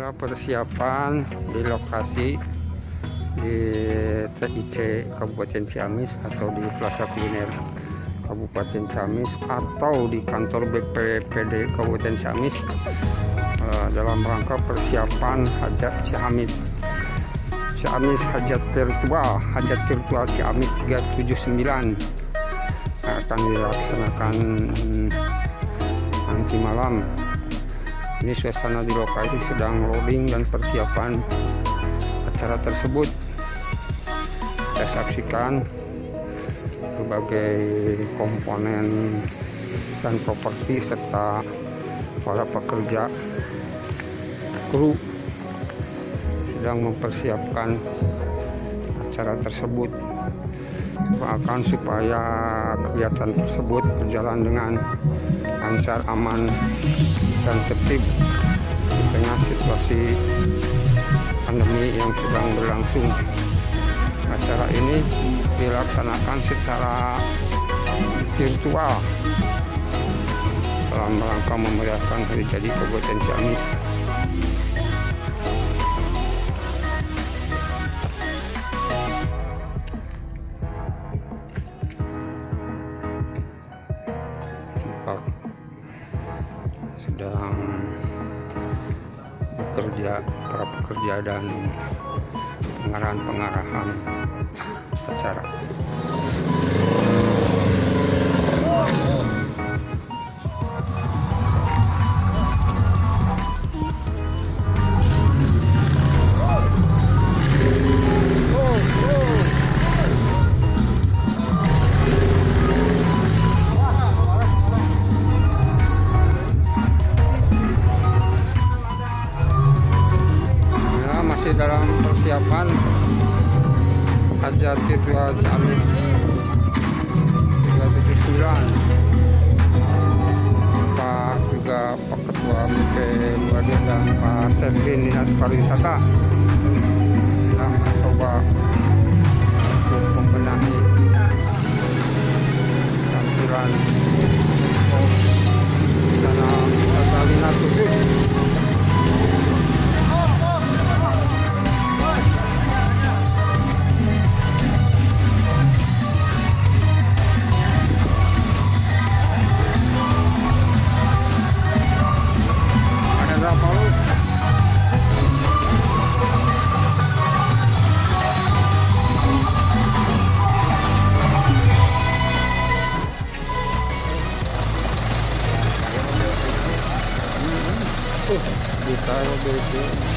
inilah persiapan di lokasi di TIC Kabupaten Ciamis atau di Plaza Kuliner Kabupaten Ciamis atau di kantor BPPD Kabupaten Ciamis uh, dalam rangka persiapan hajat Ciamis. Ciamis hajat virtual hajat virtual Ciamis 379 akan dilaksanakan nanti malam ini suasana di lokasi sedang loading dan persiapan acara tersebut. Kita saksikan berbagai komponen dan properti serta para pekerja kru sedang mempersiapkan acara tersebut doakan supaya kegiatan tersebut berjalan dengan lancar aman dan tertib di tengah situasi pandemi yang sedang berlangsung. Acara ini dilaksanakan secara virtual dalam rangka memeriahkan hari jadi Kabupaten Ciamis bekerja para pekerja dan pengarahan-pengarahan acara. Pak Servin Dinas Pariwisata. Sedang mencoba untuk membenahi tampilan sana Catalina Tujuh Thank you.